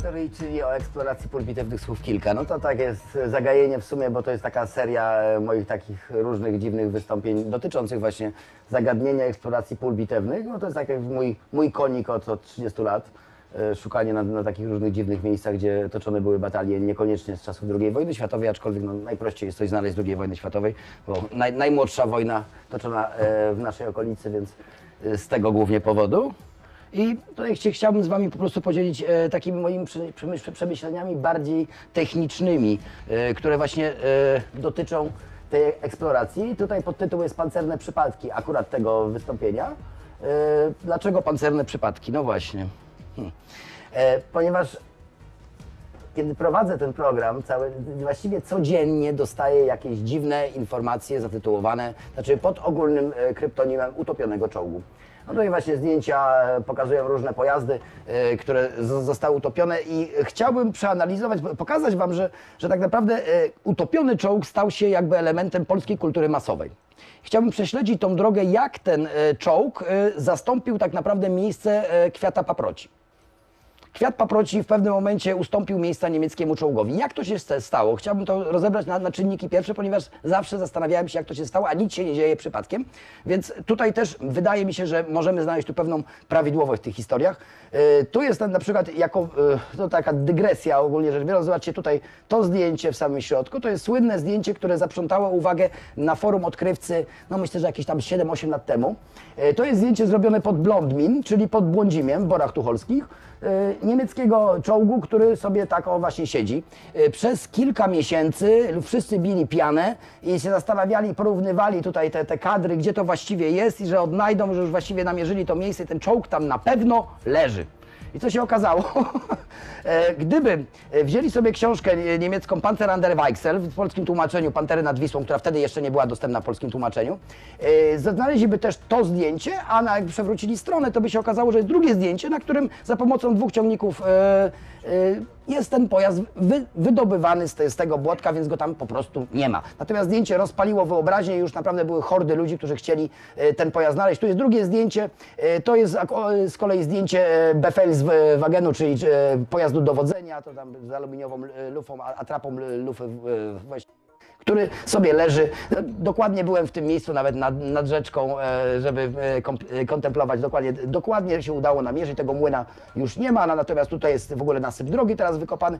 historyjczyni o eksploracji pulpitewnych słów kilka. No to tak jest zagajenie w sumie, bo to jest taka seria e, moich takich różnych dziwnych wystąpień dotyczących właśnie zagadnienia eksploracji pulpitewnych. No to jest tak jak mój, mój konik od, od 30 lat. e, Szukanie na, na takich różnych dziwnych miejscach, gdzie toczone były batalie, niekoniecznie z czasów II wojny światowej, aczkolwiek no, najprościej jest coś znaleźć z II wojny światowej, bo naj, najmłodsza wojna toczona e, w naszej okolicy, więc z tego głównie powodu. I tutaj chci- chciałbym z Wami po prostu podzielić e, takimi moimi przemyśleniami bardziej technicznymi, e, które właśnie e, dotyczą tej eksploracji. Tutaj podtytuł jest Pancerne przypadki akurat tego wystąpienia. Dlaczego pancerne przypadki? No właśnie. E, ponieważ kiedy prowadzę ten program, cały, właściwie codziennie dostaję jakieś dziwne informacje zatytułowane, znaczy pod ogólnym kryptonimem utopionego czołgu. No tutaj właśnie zdjęcia e, pokazują różne pojazdy, e, które zostały utopione i chciałbym przeanalizować, pokazać Wam, że, że tak naprawdę e, utopiony czołg stał się jakby elementem polskiej kultury masowej. Chciałbym prześledzić tą drogę, jak ten czołg zastąpił tak naprawdę miejsce kwiata paproci. Kwiat paproci w pewnym momencie ustąpił miejsca niemieckiemu czołgowi. Jak to się sta- stało? Chciałbym to rozebrać na, na czynniki pierwsze, ponieważ zawsze zastanawiałem się, jak to się stało, a nic się nie dzieje przypadkiem. Więc tutaj też wydaje mi się, że możemy znaleźć tu pewną prawidłowość w tych historiach. Yy, tu jest ten na przykład jako yy, to taka dygresja ogólnie rzecz biorąc. Zobaczcie tutaj to zdjęcie w samym środku. To jest słynne zdjęcie, które zaprzątało uwagę na forum odkrywcy, no myślę, że jakieś tam 7-8 lat temu. Yy, to jest zdjęcie zrobione pod Blondmin, czyli pod Błądzimiem w Borach Tucholskich niemieckiego czołgu, który sobie tak o właśnie siedzi. Y, Przez kilka miesięcy wszyscy bili pianę i się zastanawiali, porównywali tutaj te, te kadry, gdzie to właściwie jest i że odnajdą, że już właściwie namierzyli to miejsce i ten czołg tam na pewno leży. I co się okazało? E, Gdyby e, wzięli sobie książkę e, niemiecką Panzer an der Weichsel w polskim tłumaczeniu Pantery nad Wisłą, która wtedy jeszcze nie była dostępna w polskim tłumaczeniu, znaleźliby też to zdjęcie, a jak przewrócili stronę, to by się okazało, że jest drugie zdjęcie, na którym za pomocą dwóch ciągników jest ten pojazd wy, wydobywany z, te, z tego błotka, więc go tam po prostu nie ma. Natomiast zdjęcie rozpaliło wyobraźnię i już naprawdę były hordy ludzi, którzy chcieli e, ten pojazd znaleźć. Tu jest drugie zdjęcie, e, to jest z kolei zdjęcie Befehlswagenu, czyli pojazdu dowodzenia, to tam z aluminiową lufą, atrapą lufy właśnie który sobie leży. Dokładnie byłem w tym miejscu, nawet nad, nad rzeczką, e, żeby e, e, kontemplować dokładnie. Dokładnie się udało namierzyć, tego młyna już nie ma, natomiast tutaj jest w ogóle nasyp drogi teraz wykopany,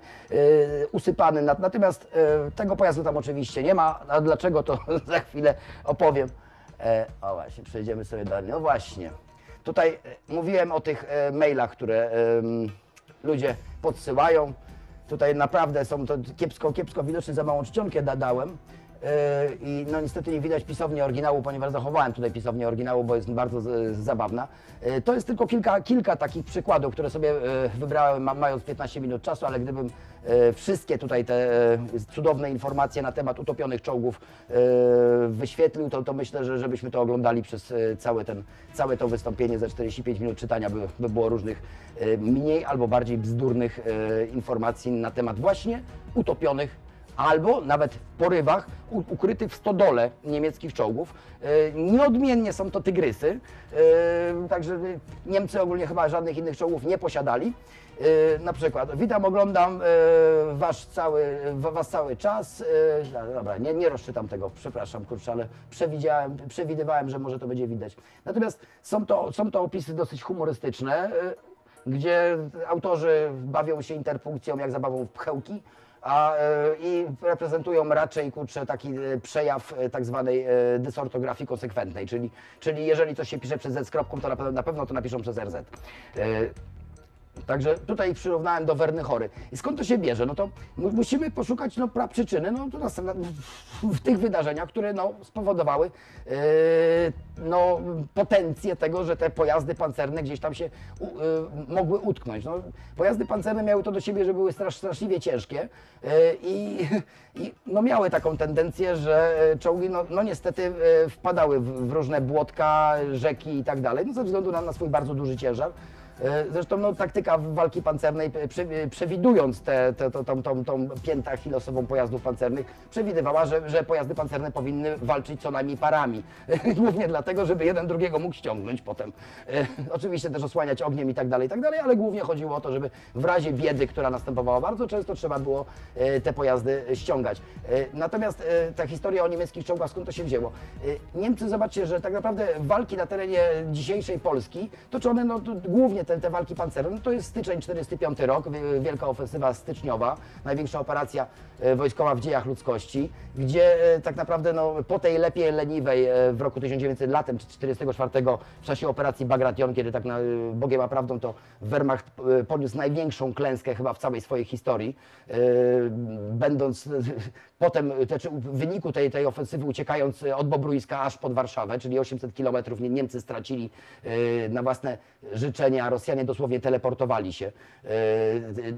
usypany. Nat- Natomiast tego pojazdu tam oczywiście nie ma, a dlaczego to za chwilę opowiem. O właśnie, przejdziemy sobie dalej. No właśnie, tutaj mówiłem o tych mailach, które ludzie podsyłają. Tutaj naprawdę są to kiepsko, kiepsko widoczne, za małą czcionkę da- dałem. Yy, I no niestety nie widać pisowni oryginału, ponieważ zachowałem tutaj pisownię oryginału, bo jest bardzo z, zabawna. Yy, To jest tylko kilka, kilka takich przykładów, które sobie wybrałem ma, mając 15 minut czasu, ale gdybym wszystkie tutaj te cudowne informacje na temat utopionych czołgów wyświetlił, to, to myślę, że żebyśmy to oglądali przez całe, ten, całe to wystąpienie za 45 minut czytania, by, by było różnych mniej albo bardziej bzdurnych informacji na temat właśnie utopionych albo nawet w porywach ukrytych w stodole niemieckich czołgów. E, Nieodmiennie są to tygrysy, e, także Niemcy ogólnie chyba żadnych innych czołgów nie posiadali. E, Na przykład, witam, oglądam wasz cały, wa- was cały czas. Dobra, nie, nie rozczytam tego, przepraszam, kurczę, ale przewidziałem, przewidywałem, że może to będzie widać. Natomiast są to, są to opisy dosyć humorystyczne, gdzie autorzy bawią się interpunkcją jak zabawą w pchełki a, e, i reprezentują raczej kurczę, taki e, przejaw e, tak zwanej dysortografii konsekwentnej, czyli, czyli jeżeli coś się pisze przez z kropką, to na pewno, na pewno to napiszą przez RZ. Także tutaj przyrównałem do Wernychory. I skąd to się bierze? No to mu- musimy poszukać no, pra przyczyny no, w tych wydarzeniach, które no, spowodowały yy, no, potencję tego, że te pojazdy pancerne gdzieś tam się yy, mogły utknąć. No, pojazdy pancerne miały to do siebie, że były strasz, straszliwie ciężkie yy, i, i no, miały taką tendencję, że yy, czołgi no, no niestety yy, wpadały w, w różne błotka, rzeki i tak dalej, no, ze względu na, na swój bardzo duży ciężar. E, Zresztą no, taktyka walki pancernej, e, e, przewidując tę te, tą, piętę achillesową pojazdów pancernych, przewidywała, że, że pojazdy pancerne powinny walczyć co najmniej parami. Głównie dlatego, żeby jeden drugiego mógł ściągnąć potem. Oczywiście też osłaniać ogniem i tak dalej, i tak dalej, ale głównie chodziło o to, żeby w razie biedy, która następowała bardzo często, trzeba było te pojazdy ściągać. Natomiast ta historia o niemieckich czołgach, skąd to się wzięło? Niemcy, zobaczcie, że tak naprawdę walki na terenie dzisiejszej Polski toczone no, głównie te, te walki pancerne, no, to jest styczeń 45 rok, wi- wielka ofensywa styczniowa, największa operacja e, wojskowa w dziejach ludzkości, gdzie e, tak naprawdę no, po tej lepie leniwej e, w roku 1900, latem 44 w czasie operacji Bagration, kiedy tak na, Bogiem a prawdą to Wehrmacht poniósł największą klęskę chyba w całej swojej historii, będąc potem, znaczy w wyniku tej, tej ofensywy uciekając od Bobruiska aż pod Warszawę, czyli 800 kilometrów Nie- Niemcy stracili e, na własne życzenia, a Rosjanie dosłownie teleportowali się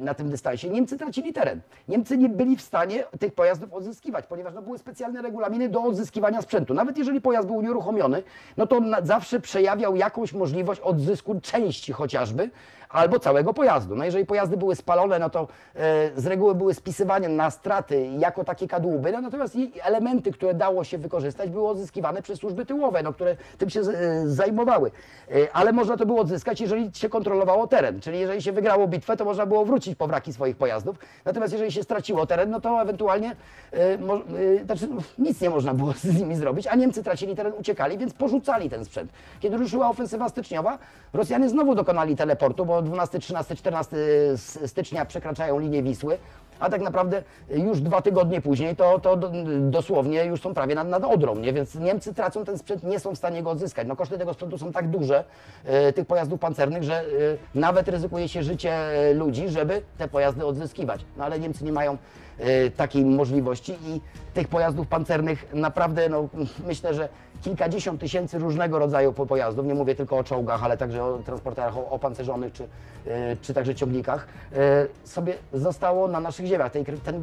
na tym dystansie. Niemcy tracili teren. Niemcy nie byli w stanie tych pojazdów odzyskiwać, ponieważ no, były specjalne regulaminy do odzyskiwania sprzętu. Nawet jeżeli pojazd był nieruchomiony, no to on zawsze przejawiał jakąś możliwość odzysku części chociażby, albo całego pojazdu. No jeżeli pojazdy były spalone, no to e, z reguły były spisywane na straty jako takie kadłuby, no, natomiast elementy, które dało się wykorzystać, były odzyskiwane przez służby tyłowe, no, które tym się e, zajmowały. E, ale można to było odzyskać, jeżeli się kontrolowało teren, czyli jeżeli się wygrało bitwę, to można było wrócić po wraki swoich pojazdów, natomiast jeżeli się straciło teren, no to ewentualnie znaczy, no, nic nie można było z nimi zrobić, a Niemcy tracili teren, uciekali, więc porzucali ten sprzęt. Kiedy ruszyła ofensywa styczniowa, Rosjanie znowu dokonali teleportu, bo 12, 13, 14 s- stycznia przekraczają linię Wisły, a tak naprawdę już dwa tygodnie później to, to do- dosłownie już są prawie nad, nad Odrą, nie? więc Niemcy tracą ten sprzęt, nie są w stanie go odzyskać. No, koszty tego sprzętu są tak duże, e, tych pojazdów pancernych, że e, nawet ryzykuje się życie e, ludzi, żeby te pojazdy odzyskiwać. No ale Niemcy nie mają takiej możliwości i tych pojazdów pancernych naprawdę, no, myślę, że kilkadziesiąt tysięcy różnego rodzaju po- pojazdów, nie mówię tylko o czołgach, ale także o transporterach opancerzonych czy, e, czy także ciągnikach, e, sobie zostało na naszych ziemiach. Ten, e,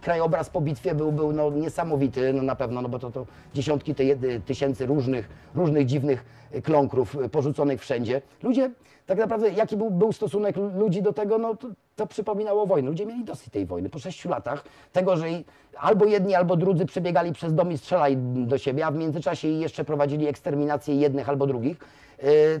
krajobraz po bitwie był, był no, niesamowity, no na pewno, no bo to, to dziesiątki ty, tysięcy różnych, różnych dziwnych kląkrów y, porzuconych wszędzie. Ludzie, tak naprawdę, jaki był, był stosunek lu- ludzi do tego, no to, to przypominało wojnę. Ludzie mieli dosyć tej wojny. Po sześciu latach tego, że albo jedni, albo drudzy przebiegali przez dom i strzelali do siebie, a w międzyczasie jeszcze prowadzili eksterminację jednych albo drugich, y,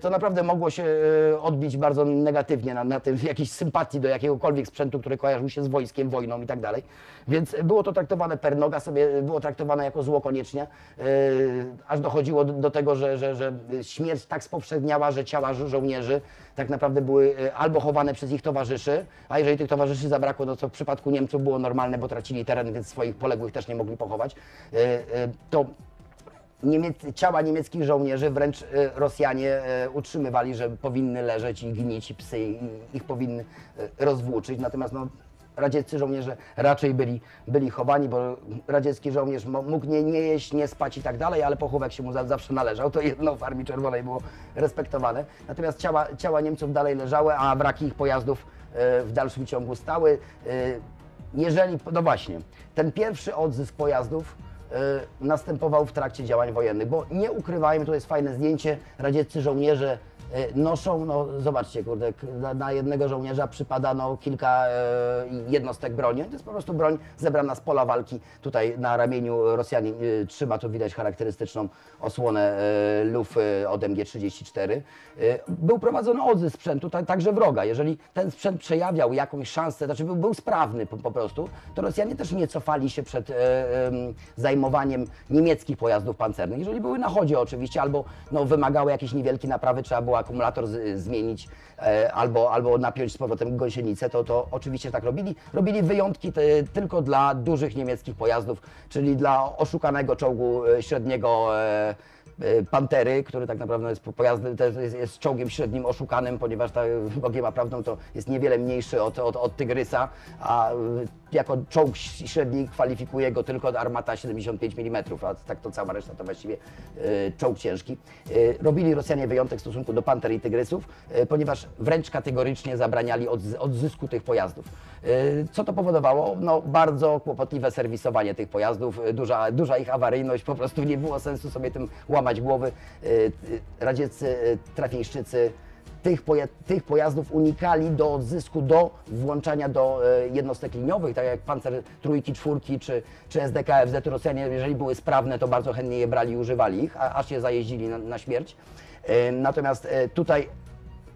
to naprawdę mogło się y, odbić bardzo negatywnie na, na tym jakiejś sympatii do jakiegokolwiek sprzętu, który kojarzył się z wojskiem, wojną i tak dalej. Więc było to traktowane per noga sobie, było traktowane jako zło koniecznie, y, aż dochodziło do, do tego, że, że, że śmierć tak spowszedniała, że ciała żo- żołnierzy tak naprawdę były y, albo chowane przez ich towarzyszy, a jeżeli tych towarzyszy zabrakło, no co w przypadku Niemców było normalne, bo tracili teren, więc swoich poległych też nie mogli pochować, y, y, to Niemiec, ciała niemieckich żołnierzy wręcz e, Rosjanie e, utrzymywali, że powinny leżeć i gnić i psy i ich powinny e, rozwłóczyć. Natomiast no, radzieccy żołnierze raczej byli, byli chowani, bo radziecki żołnierz mógł nie, nie jeść, nie spać i tak dalej, ale pochówek się mu za, zawsze należał. To jedno w Armii Czerwonej było respektowane. Natomiast ciała, ciała Niemców dalej leżały, a wraki ich pojazdów w dalszym ciągu stały. Jeżeli, no właśnie, ten pierwszy odzysk pojazdów następował w trakcie działań wojennych, bo nie ukrywajmy, to jest fajne zdjęcie, radzieccy żołnierze noszą, no zobaczcie, kurde, na, jednego żołnierza przypada no, kilka y, jednostek broni, to jest po prostu broń zebrana z pola walki, tutaj na ramieniu Rosjanin y, trzyma, tu widać charakterystyczną osłonę lufy od MG-34. Y, Był prowadzony odzysk sprzętu, ta, także wroga, jeżeli ten sprzęt przejawiał jakąś szansę, znaczy był, był sprawny po, po prostu, to Rosjanie też nie cofali się przed e, em, zajmowaniem niemieckich pojazdów pancernych. Jeżeli były na chodzie oczywiście, albo no, wymagały jakiejś niewielkiej naprawy, trzeba było akumulator z, zmienić, e, albo, albo napiąć z powrotem gąsienicę, to, to oczywiście tak robili. Robili wyjątki te, tylko dla dużych niemieckich pojazdów, czyli dla oszukanego czołgu e, średniego e, e, Pantery, który tak naprawdę jest pojazdem, jest, jest czołgiem średnim oszukanym, ponieważ ta, Bogiem a prawdą to jest niewiele mniejszy od, od, od Tygrysa, a jako czołg średni kwalifikuje go tylko armata 75 mm, a tak to cała reszta to właściwie y, czołg ciężki. Y, robili Rosjanie wyjątek w stosunku do Panter i Tygrysów, y, ponieważ wręcz kategorycznie zabraniali odzy- odzysku tych pojazdów. Co to powodowało? No, bardzo kłopotliwe serwisowanie tych pojazdów, duża, duża ich awaryjność, po prostu nie było sensu sobie tym łamać głowy. Radzieccy y, trafiejszczycy tych, poja- tych pojazdów unikali do odzysku, do włączania do e, jednostek liniowych, tak jak pancer trójki, czwórki czy, czy SDK, FZ. Rosjanie, jeżeli były sprawne, to bardzo chętnie je brali i używali ich, a, aż je zajeździli na, na śmierć. E, Natomiast e, tutaj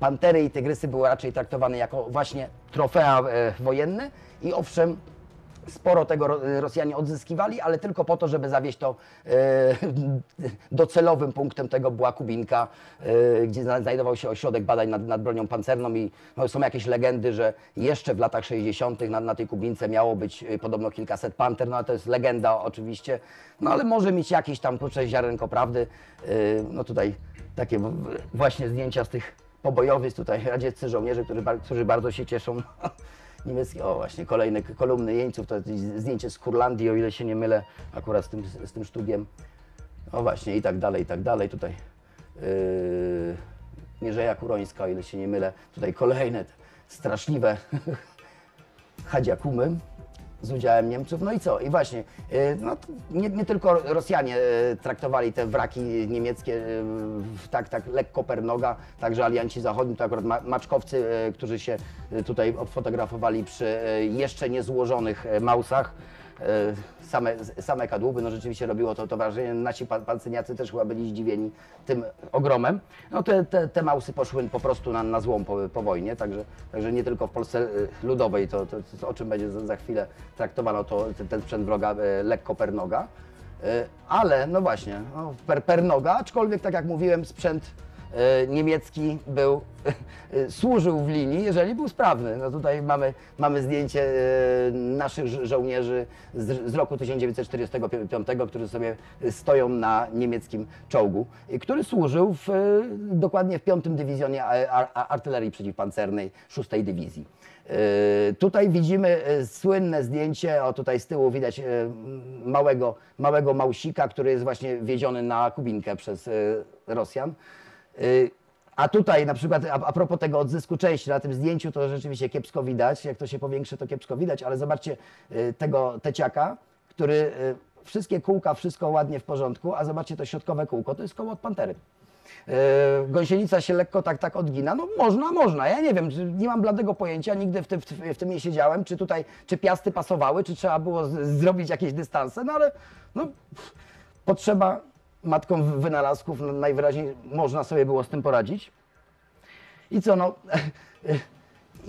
pantery i tygrysy były raczej traktowane jako właśnie trofea e, wojenne i owszem, sporo tego Ro- Rosjanie odzyskiwali, ale tylko po to, żeby zawieźć to e, docelowym punktem tego była Kubinka, e, gdzie zna- znajdował się ośrodek badań nad, nad bronią pancerną i no, są jakieś legendy, że jeszcze w latach 60. Na, na tej Kubince miało być e, podobno kilkaset panter, no ale to jest legenda oczywiście, no ale może mieć jakieś tam kurczę ziarenko prawdy. No tutaj takie właśnie zdjęcia z tych pobojowisk, tutaj radzieccy żołnierze, którzy, którzy bardzo się cieszą. Niemiecki, o właśnie, kolejne kolumny jeńców, to zdjęcie z Kurlandii, o ile się nie mylę, akurat z tym, z tym sztugiem. O właśnie, i tak dalej, i tak dalej. Tutaj yy, Mierzeja Kurońska, o ile się nie mylę. Tutaj kolejne straszliwe hadziakumy z udziałem Niemców. No i co? I właśnie, y, no, nie, nie tylko Rosjanie y, traktowali te wraki niemieckie y, tak, tak lekko per noga, także alianci zachodni, to akurat ma- maczkowcy, którzy się tutaj fotografowali przy jeszcze niezłożonych mausach, y, same, same kadłuby, no rzeczywiście robiło to, to wrażenie. Nasi pan, pancerniacy też chyba byli zdziwieni tym ogromem. No te, te, te mausy poszły po prostu na, na złom po, po wojnie, także, także nie tylko w Polsce y, ludowej, to, to, to o czym będzie za, za chwilę traktowano to, ten, sprzęt wroga y, lekko per noga. Y, Ale no właśnie, no, per, per noga, aczkolwiek tak jak mówiłem, sprzęt niemiecki był, y, służył w linii, jeżeli był sprawny. No tutaj mamy, mamy zdjęcie y, naszych żo- żołnierzy z, z roku 1945, którzy sobie stoją na niemieckim czołgu, który służył w, dokładnie w 5 Dywizjonie Artylerii Przeciwpancernej 6 Dywizji. Tutaj widzimy słynne zdjęcie, o tutaj z tyłu widać małego, małego mausika, który jest właśnie wiedziony na Kubinkę przez Rosjan. Y, A tutaj na przykład a, a propos tego odzysku części, na tym zdjęciu to rzeczywiście kiepsko widać, jak to się powiększy to kiepsko widać, ale zobaczcie y, tego teciaka, który y, wszystkie kółka, wszystko ładnie w porządku, a zobaczcie to środkowe kółko, to jest koło od Pantery. Gąsienica się lekko tak, tak odgina. No można, można. Ja nie wiem, nie mam bladego pojęcia, nigdy w tym, w, tym- nie siedziałem, czy tutaj, czy piasty pasowały, czy trzeba było z, zrobić jakieś dystanse, no ale no, potrzeba matką wynalazków, no, najwyraźniej można sobie było z tym poradzić. I co, no...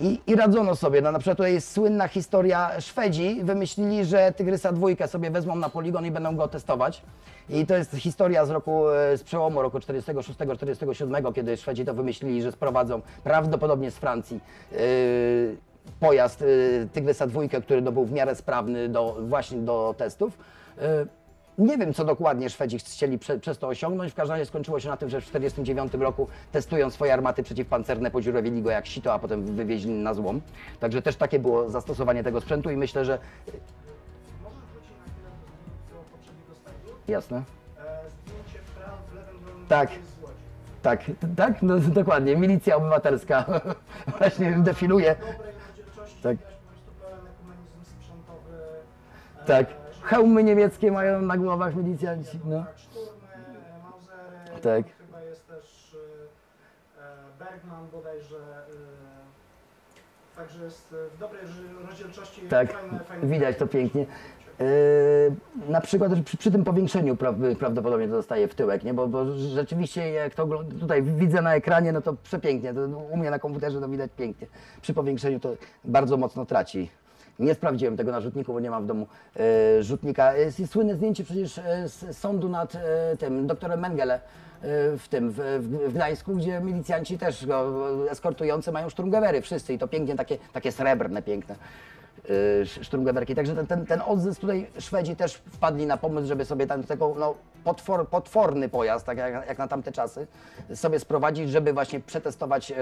I, I radzono sobie. No, na przykład tutaj jest słynna historia Szwedzi. Wymyślili, że Tygrysa dwójkę sobie wezmą na poligon i będą go testować. I to jest historia z roku, e, z przełomu roku 46-47, kiedy Szwedzi to wymyślili, że sprowadzą prawdopodobnie z Francji yy, pojazd yy, Tygrysa dwójkę, który był w miarę sprawny do, właśnie do testów. Yy, nie wiem, co dokładnie Szwedzi chcieli prze, przez to osiągnąć. W każdym razie skończyło się na tym, że w 1949 roku testując swoje armaty przeciwpancerne podziurawili go jak sito, a potem wywieźli na złom. Także też takie było zastosowanie tego sprzętu i myślę, że Może wrócić na chwilę do, do poprzedniego slajdu. jasne. Tak. Tak, tak, no, dokładnie. Milicja obywatelska właśnie defiluje. Tak. sprzętowy. e, Tak. Hełmy niemieckie mają na głowach milicjanci. No. Tak. Chyba jest też Bergman bodajże. e, Także jest e, w dobrej roz- rozdzielczości. Tak, fajne, fajne widać to pięknie. Yy, na przykład przy, przy tym powiększeniu pra, prawdopodobnie to zostaje w tyłek, nie? Bo, bo rzeczywiście jak to tutaj widzę na ekranie, no to przepięknie, to u mnie na komputerze to widać pięknie. Przy powiększeniu to bardzo mocno traci. Nie sprawdziłem tego na rzutniku, bo nie mam w domu e, rzutnika. Jest, słynne zdjęcie przecież e, z sądu nad e, tym doktorem Mengele e, w tym, w, w, Gdańsku, gdzie milicjanci też go eskortujący mają szturmgewery, wszyscy i to pięknie, takie, takie srebrne, piękne y, szturmgewerki. Także ten, ten, ten odzysk tutaj Szwedzi też wpadli na pomysł, żeby sobie tam tego no, potwor, potworny pojazd, tak jak, jak na tamte czasy, sobie sprowadzić, żeby właśnie przetestować e,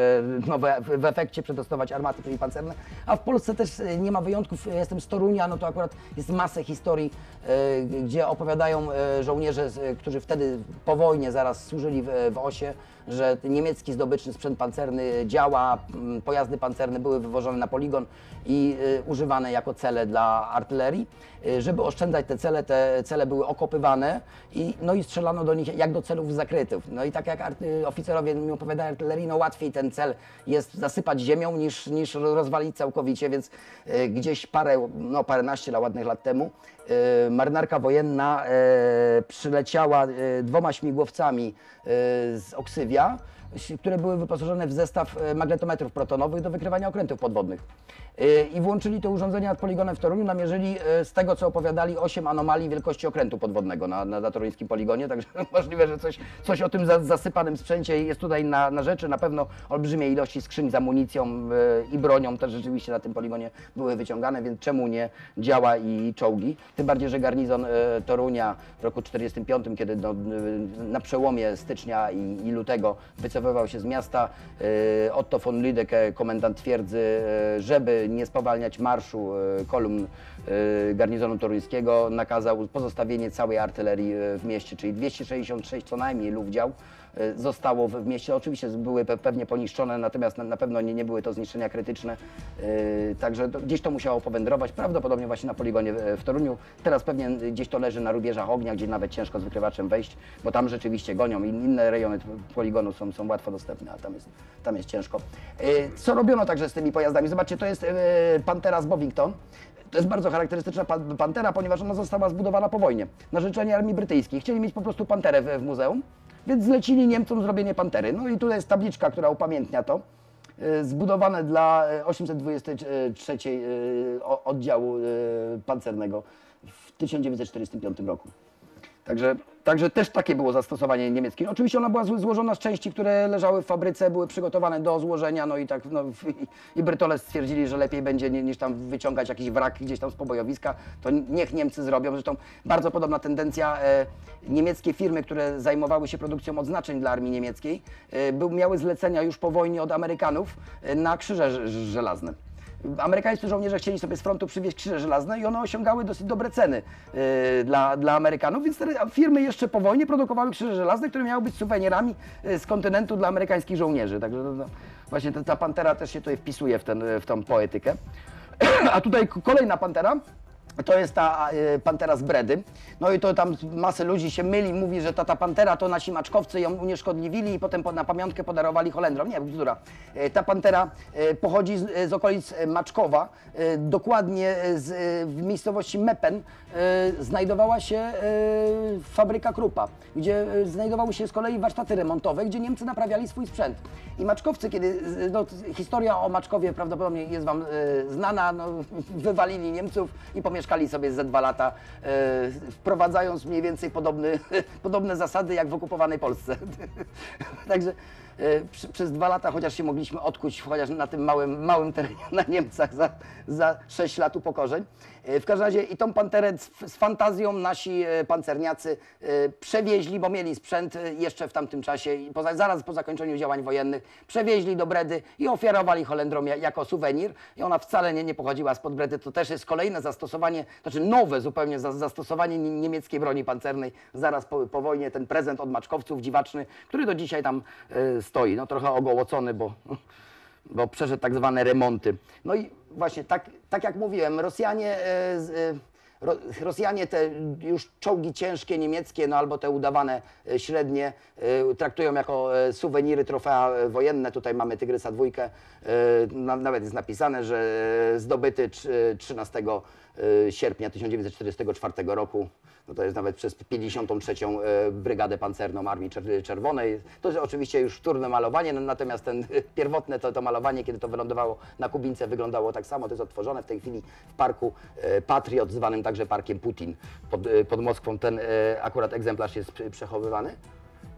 nowe, w efekcie przetestować armaty przeciwpancerne. A w Polsce też e, nie ma wyjątków. Ja Jestem z Torunia, no to akurat jest masę historii, e, gdzie opowiadają żołnierze, którzy wtedy po wojnie zaraz służyli w, w osie, że niemiecki zdobyczny sprzęt pancerny działa, pojazdy pancerne były wywożone na poligon i używane jako cele dla artylerii. Żeby oszczędzać te cele, te cele były okopywane i no i strzelano do nich jak do celów zakrytych. No i tak jak oficerowie mi opowiadają artylerii, no łatwiej ten cel jest zasypać ziemią niż, niż rozwalić całkowicie, więc e, gdzieś parę, no paręnaście lat, ładnych lat temu e, marynarka wojenna e, przyleciała dwoma śmigłowcami z Oksywia, które były wyposażone w zestaw e, magnetometrów protonowych do wykrywania okrętów podwodnych. E, I włączyli te urządzenia nad poligonem w Toruniu, namierzyli e, z tego, co opowiadali, 8 anomalii wielkości okrętu podwodnego na, na, toruńskim poligonie, także możliwe, że coś, coś o tym za, zasypanym sprzęcie jest tutaj na, na rzeczy. Na pewno olbrzymie ilości skrzyń z amunicją i bronią też rzeczywiście na tym poligonie były wyciągane, więc czemu nie działa i czołgi? Tym bardziej, że garnizon Torunia w roku 1945, kiedy no, na przełomie stycznia i, i lutego wycofywał się z miasta, e, Otto von Lüdecke, komendant twierdzy, e, żeby nie spowalniać marszu e, kolumn garnizonu toruńskiego, nakazał pozostawienie całej artylerii w mieście, czyli 266 co najmniej lufdział zostało w mieście. Oczywiście były pe- pewnie poniszczone, natomiast na, pewno nie, nie były to zniszczenia krytyczne. E, Także gdzieś to musiało powędrować, prawdopodobnie właśnie na poligonie w, Toruniu. Teraz pewnie gdzieś to leży na rubieżach ognia, gdzie nawet ciężko z wykrywaczem wejść, bo tam rzeczywiście gonią. In- Inne rejony poligonu są, są łatwo dostępne, a tam jest, tam jest ciężko. Co robiono także z tymi pojazdami? Zobaczcie, to jest Pantera z Bovington. To jest bardzo charakterystyczna pan- pantera, ponieważ ona została zbudowana po wojnie na życzenie armii brytyjskiej. Chcieli mieć po prostu panterę w, w muzeum, więc zlecili Niemcom zrobienie pantery. No i tutaj jest tabliczka, która upamiętnia to. E, Zbudowane dla e, 823 e, o- oddziału e, pancernego w 1945 roku. Także, także też takie było zastosowanie niemieckie. Oczywiście ona była zło- złożona z części, które leżały w fabryce, były przygotowane do złożenia, no i tak, no, i, Brytole stwierdzili, że lepiej będzie niż tam wyciągać jakiś wrak gdzieś tam z pobojowiska, to niech Niemcy zrobią. Zresztą bardzo podobna tendencja, e, niemieckie firmy, które zajmowały się produkcją odznaczeń dla armii niemieckiej, e, był, miały zlecenia już po wojnie od Amerykanów e, na krzyże żelazne. Amerykańscy żołnierze chcieli sobie z frontu przywieźć krzyże żelazne i one osiągały dosyć dobre ceny yy, dla, dla Amerykanów, więc te firmy jeszcze po wojnie produkowały krzyże żelazne, które miały być suwenirami yy, z kontynentu dla amerykańskich żołnierzy. Także no, no, właśnie ta, ta pantera też się tutaj wpisuje w, ten, w tą poetykę. A tutaj kolejna pantera. To jest ta y, pantera z Bredy. No i to tam masę ludzi się myli, mówi, że ta, ta pantera to nasi maczkowcy ją unieszkodliwili i potem po, na pamiątkę podarowali Holendrom. Nie, bzdura. Y, Ta pantera y, pochodzi z, z okolic Maczkowa. Dokładnie z, w miejscowości Mepen znajdowała się y, fabryka Krupa, gdzie y, znajdowały się z kolei warsztaty remontowe, gdzie Niemcy naprawiali swój sprzęt. I Maczkowcy, kiedy, no, historia o Maczkowie prawdopodobnie jest Wam znana, no, wywalili Niemców i pomieszkali sobie ze dwa lata, wprowadzając mniej więcej podobny, podobne zasady jak w okupowanej Polsce. Także przy, przez dwa lata chociaż się mogliśmy odkuć, chociaż na tym małym, małym terenie na Niemcach za, za 6 lat upokorzeń. Y, W każdym razie i tą panterę z, z fantazją nasi y, pancerniacy przewieźli, bo mieli sprzęt jeszcze w tamtym czasie, zaraz po zakończeniu działań wojennych, przewieźli do Bredy i ofiarowali Holendrom ja- jako suwenir. I ona wcale nie, nie pochodziła spod Bredy. To też jest kolejne zastosowanie, znaczy nowe zupełnie za, zastosowanie ni- niemieckiej broni pancernej zaraz po, po wojnie. Ten prezent od maczkowców dziwaczny, który do dzisiaj tam stoi. No trochę ogołocony, bo bo przeszedł tak zwane remonty. No i właśnie tak, tak jak mówiłem, Rosjanie, e, e, Rosjanie te już czołgi ciężkie niemieckie, no albo te udawane e, średnie, e, traktują jako e, suweniry, trofea wojenne. Tutaj mamy Tygrysa dwójkę. Na, nawet jest napisane, że zdobyty trz- 13 e, sierpnia 1944 roku. No to jest nawet przez 53. e, Brygadę Pancerną Armii Czer- Czerwonej. To jest oczywiście już wtórne malowanie, no, natomiast ten pierwotne to, to malowanie, kiedy to wylądowało na Kubince, wyglądało tak samo. To jest odtworzone w tej chwili w parku Patriot, zwanym także Parkiem Putin. Pod, e, pod Moskwą ten e, akurat egzemplarz jest przechowywany.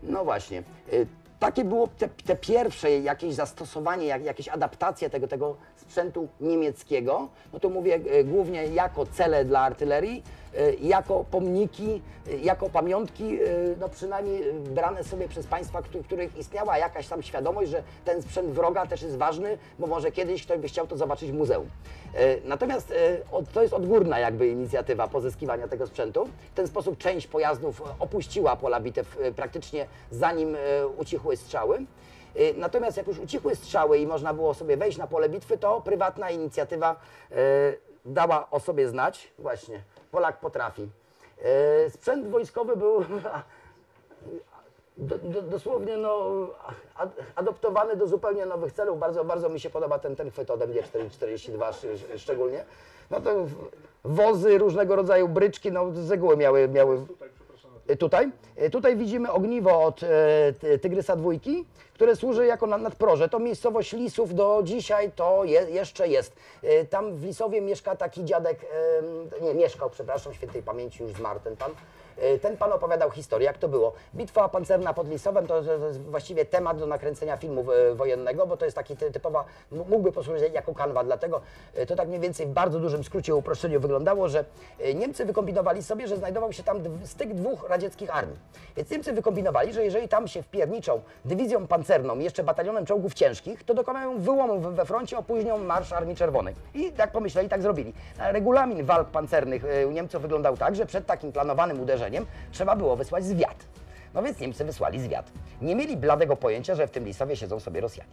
No właśnie. Y, Takie było te, te pierwsze jakieś zastosowanie, jak, jakieś adaptacje tego, tego sprzętu niemieckiego. No to mówię y, głównie jako cele dla artylerii, y, jako pomniki, y, jako pamiątki, y, no przynajmniej y, brane sobie przez państwa, których istniała jakaś tam świadomość, że ten sprzęt wroga też jest ważny, bo może kiedyś ktoś by chciał to zobaczyć w muzeum. Y, Natomiast y, to jest odgórna jakby inicjatywa pozyskiwania tego sprzętu. W ten sposób część pojazdów opuściła pola bitew y, praktycznie zanim y, ucichły strzały. Y, Natomiast jak już ucichły strzały i można było sobie wejść na pole bitwy, to prywatna inicjatywa y, dała o sobie znać. Właśnie, Polak potrafi. E, Sprzęt wojskowy był do, do, dosłownie no, ad, adoptowany do zupełnie nowych celów. Bardzo, bardzo mi się podoba ten, ten chwyt ode mnie 442 sz- sz- szczególnie. No to wozy, różnego rodzaju bryczki, no z reguły miały, miały E, Tutaj, e, tutaj widzimy ogniwo od e, ty- Tygrysa dwójki, które służy jako na- nadproże. To miejscowość Lisów do dzisiaj to je, jeszcze jest. Tam w Lisowie mieszka taki dziadek, nie mieszkał, przepraszam, świętej pamięci już zmarł ten pan. E, Ten pan opowiadał historię, jak to było. Bitwa pancerna pod Lisowem to, to jest właściwie temat do nakręcenia filmu e, wojennego, bo to jest taki ty- typowa, mógłby posłużyć jako kanwa, dlatego e, to tak mniej więcej w bardzo dużym skrócie, uproszczeniu wyglądało, że Niemcy wykombinowali sobie, że znajdował się tam styk dwóch radzieckich armii. Więc Niemcy wykombinowali, że jeżeli tam się wpierniczą dywizją pancerną, jeszcze batalionem czołgów ciężkich, to dokonają wyłomu we- froncie, opóźnią marsz Armii Czerwonej. I tak pomyśleli, tak zrobili. Regulamin walk pancernych u Niemców wyglądał tak, że przed takim planowanym uderzeniem trzeba było wysłać zwiat. No więc Niemcy wysłali zwiat. Nie mieli bladego pojęcia, że w tym Lisowie siedzą sobie Rosjanie.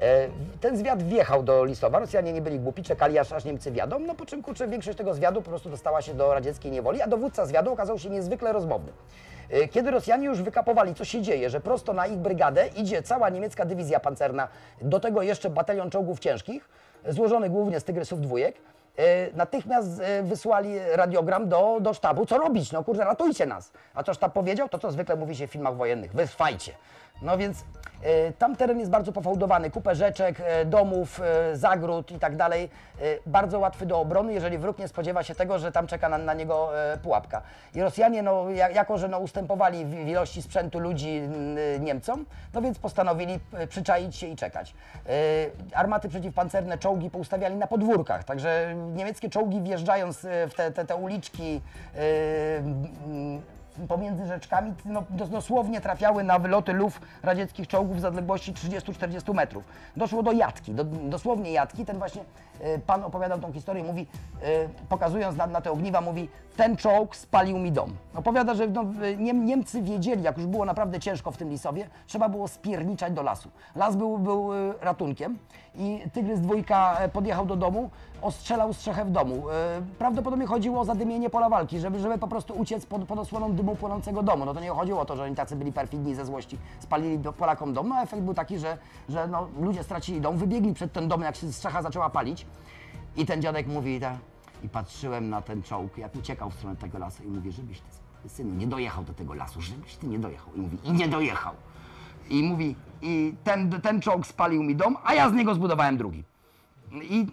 E, Ten zwiad wjechał do Lisowa, Rosjanie nie byli głupi, czekali aż, aż Niemcy wjadą, no po czym kurczę, większość tego zwiadu po prostu dostała się do radzieckiej niewoli, a dowódca zwiadu okazał się niezwykle rozmowny. E, Kiedy Rosjanie już wykapowali, co się dzieje, że prosto na ich brygadę idzie cała niemiecka dywizja pancerna, do tego jeszcze batalion czołgów ciężkich, złożony głównie z tygrysów dwójek, natychmiast e, wysłali radiogram do, do sztabu, co robić, no kurde, ratujcie nas. A co sztab powiedział? To co zwykle mówi się w filmach wojennych, wytrwajcie. No więc e, tam teren jest bardzo pofałdowany, kupę rzeczek, domów, zagród i tak dalej. Bardzo łatwy do obrony, jeżeli wróg nie spodziewa się tego, że tam czeka na, na niego pułapka. I Rosjanie, no, ja- jako że no, ustępowali w, ilości sprzętu ludzi Niemcom, no więc postanowili przyczaić się i czekać. Armaty przeciwpancerne, czołgi poustawiali na podwórkach, także niemieckie czołgi wjeżdżając e, w te, te, te uliczki e, m, pomiędzy rzeczkami no, dos- dosłownie trafiały na wyloty luf radzieckich czołgów z odległości 30-40 metrów. Doszło do jatki, do, dosłownie jatki. Ten właśnie e, pan opowiadał tą historię, mówi, e, pokazując na, na te ogniwa, mówi, ten czołg spalił mi dom. Opowiada, że no, Niemcy wiedzieli, jak już było naprawdę ciężko w tym Lisowie, trzeba było spierniczać do lasu. Las był, był e, ratunkiem i Tygrys dwójka e, podjechał do domu, ostrzelał strzechę w domu. E, Prawdopodobnie chodziło o zadymienie pola walki, żeby, żeby po prostu uciec pod, pod osłoną dymu płonącego domu. No to nie chodziło o to, że oni tacy byli perfidni ze złości, spalili Polakom dom. No efekt był taki, że, że no, ludzie stracili dom, wybiegli przed ten dom, jak się strzecha zaczęła palić. I ten dziadek mówi tak, i patrzyłem na ten czołg, jak uciekał w stronę tego lasu i mówi, żebyś ty, synu, nie dojechał do tego lasu, żebyś ty nie dojechał. I mówi, i nie dojechał. I mówi, i ten, ten czołg spalił mi dom, a ja z niego zbudowałem drugi. I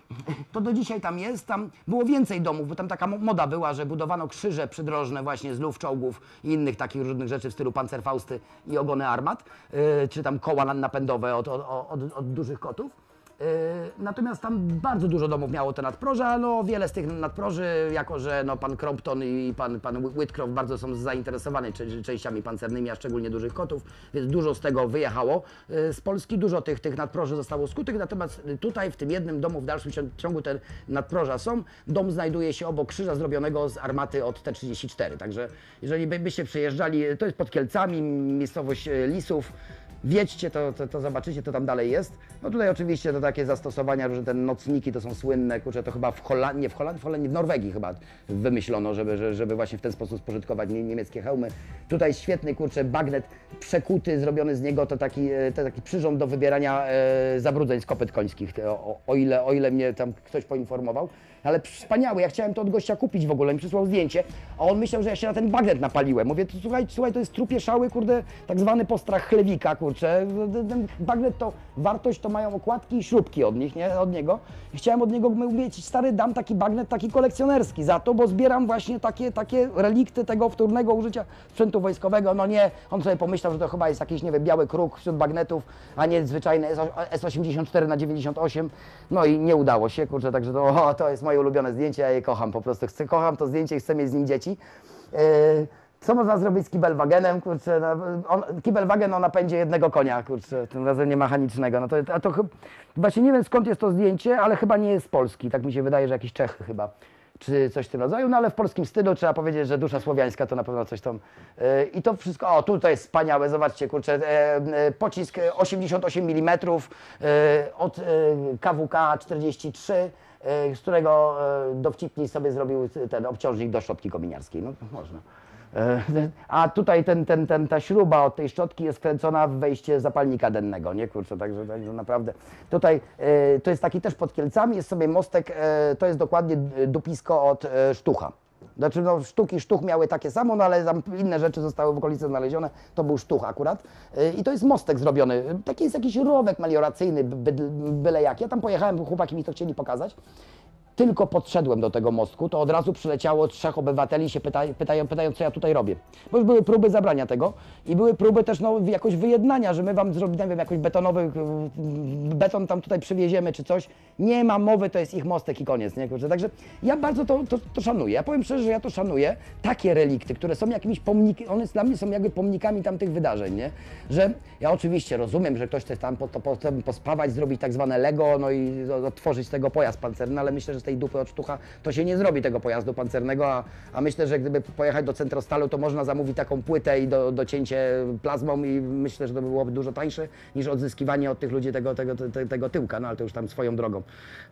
to do dzisiaj tam jest. Tam było więcej domów, bo tam taka mo- moda była, że budowano krzyże przydrożne właśnie z luf czołgów i innych takich różnych rzeczy w stylu pancerfausty i ogony armat, yy, czy tam koła na- napędowe od, od, od, od dużych kotów. Yy, Natomiast tam bardzo dużo domów miało te nadproża, no wiele z tych nadproży, jako że no, pan Crompton i pan, pan Whitcroft bardzo są zainteresowani częściami pancernymi, a szczególnie dużych kotów, więc dużo z tego wyjechało yy, z Polski, dużo tych, tych nadproży zostało skutych, natomiast tutaj w tym jednym domu w dalszym cią- ciągu te nadproża są. Dom znajduje się obok krzyża zrobionego z armaty od T-34, także jeżeli by- byście przyjeżdżali, to jest pod Kielcami, miejscowość e, Lisów, Wiedźcie, to, to, to zobaczycie, to tam dalej jest. No tutaj oczywiście to takie zastosowania, że te nocniki to są słynne, kurczę, to chyba w Holandii, nie w Holandii, w w Norwegii chyba wymyślono, żeby, że- żeby właśnie w ten sposób spożytkować nie, niemieckie hełmy. Tutaj świetny, kurczę, bagnet przekuty, zrobiony z niego, to taki, e, to taki przyrząd do wybierania e, zabrudzeń z kopyt końskich, o, o, ile, o ile mnie tam ktoś poinformował. Ale wspaniały, ja chciałem to od gościa kupić w ogóle, mi przysłał zdjęcie, a on myślał, że ja się na ten bagnet napaliłem. Mówię, to, słuchaj, słuchaj, to jest trupieszały, kurde, tak zwany postrach chlewika, kurczę. Ten- bagnet to, wartość to mają okładki i śrubki od nich, nie, od niego. I chciałem od niego mówić, stary, dam taki bagnet, taki kolekcjonerski za to, bo zbieram właśnie takie, takie relikty tego wtórnego użycia sprzętu wojskowego. No nie, on sobie pomyślał, że to chyba jest jakiś, nie wiem, biały kruk wśród bagnetów, a nie zwyczajny S84 na 98. No i nie udało się, kurczę, także to, o, to jest moje ulubione zdjęcie, ja je kocham po prostu. Chcę, kocham to zdjęcie i chcę mieć z nim dzieci. Yy, co można zrobić z Kibelwagenem? Kurczę, no, on, Kibelwagen o napędzie jednego konia, kurczę, tym razem nie mechanicznego. No to, a to chyba, właśnie nie wiem skąd jest to zdjęcie, ale chyba nie jest z Polski. Tak mi się wydaje, że jakiś Czech chyba. Czy coś w tym rodzaju, no ale w polskim stylu trzeba powiedzieć, że dusza słowiańska to na pewno coś tam. E, I to wszystko, o tutaj jest wspaniałe, zobaczcie, kurczę, e, e, pocisk 88 mm od KWK 43, e, z którego dowcipni sobie zrobił ten obciążnik do szczotki kominiarskiej. No można. E, A tutaj ten, ten, ten, ta śruba od tej szczotki jest wkręcona w wejście zapalnika dennego, nie kurczę, także, także naprawdę. Tutaj e, to jest taki też pod Kielcami, jest sobie mostek, e, to jest dokładnie dupisko od sztucha. Znaczy no, sztuki sztuch miały takie samo, no ale inne rzeczy zostały w okolicy znalezione, to był sztuch akurat. I to jest mostek zrobiony, taki jest jakiś rowek melioracyjny, by, byle jak. Ja tam pojechałem, chłopaki mi to chcieli pokazać tylko podszedłem do tego mostku, to od razu przyleciało trzech obywateli i się pyta, pytają, pytają, co ja tutaj robię. Bo już były próby zabrania tego i były próby też no, jakoś wyjednania, że my wam zrobimy, nie wiem, jakoś betonowy, beton tam tutaj przywieziemy czy coś. Nie ma mowy, to jest ich mostek i koniec, nie? Także ja bardzo to, to, to szanuję. Ja powiem szczerze, że ja to szanuję. Takie relikty, które są jakimiś pomnikami, one dla mnie są jakby pomnikami tamtych wydarzeń, nie? Że ja oczywiście rozumiem, że ktoś chce tam po, to potem pospawać, zrobić tak zwane Lego, no i otworzyć tego pojazd pancerny, ale myślę, że z tej dupy od sztucha to się nie zrobi tego pojazdu pancernego, a, a myślę, że gdyby pojechać do Centrostalu, to można zamówić taką płytę i do, docięcie plazmą i myślę, że to by byłoby dużo tańsze niż odzyskiwanie od tych ludzi tego, tego, te, tego tyłka, no ale to już tam swoją drogą.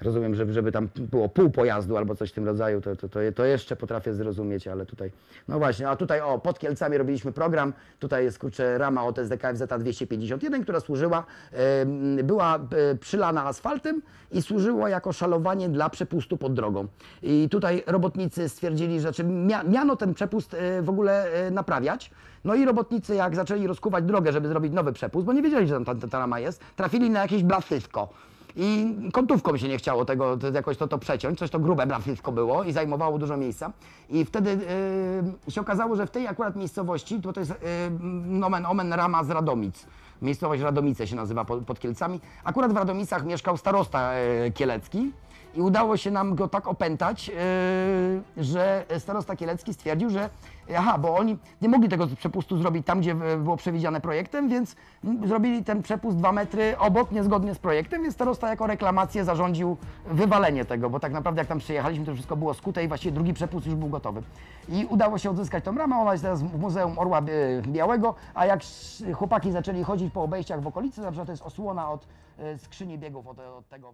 Rozumiem, że żeby tam było pół pojazdu albo coś w tym rodzaju, to, to, to, to jeszcze potrafię zrozumieć, ale tutaj, no właśnie, a tutaj o, pod Kielcami robiliśmy program, tutaj jest kurczę rama od SDKFZ 251, która służyła, była e, przylana asfaltem i służyła jako szalowanie dla przepustu pod drogą. I tutaj robotnicy stwierdzili, że znaczy mia, miano ten przepust e, w ogóle e, naprawiać. No i robotnicy jak zaczęli rozkuwać drogę, żeby zrobić nowy przepust, bo nie wiedzieli, że tam ta, ta rama jest, trafili na jakieś blastysko. I kątówką się nie chciało tego jakoś to, to przeciąć, coś to grube blafisko było i zajmowało dużo miejsca. I wtedy yy, się okazało, że w tej akurat miejscowości, bo to jest yy, nomen omen rama z Radomic. Miejscowość Radomice się nazywa pod, pod Kielcami. Akurat w Radomicach mieszkał starosta yy, kielecki. I udało się nam go tak opętać, yy, że starosta Kielecki stwierdził, że aha, bo oni nie mogli tego przepustu zrobić tam, gdzie było przewidziane projektem, więc zrobili ten przepust dwa metry obok, niezgodnie z projektem, więc starosta jako reklamację zarządził wywalenie tego, bo tak naprawdę jak tam przyjechaliśmy, to wszystko było skute i właściwie drugi przepust już był gotowy. I udało się odzyskać tą ramę, ona jest teraz w Muzeum Orła Białego, a jak chłopaki zaczęli chodzić po obejściach w okolicy, na to jest osłona od e, skrzyni biegów, od, od tego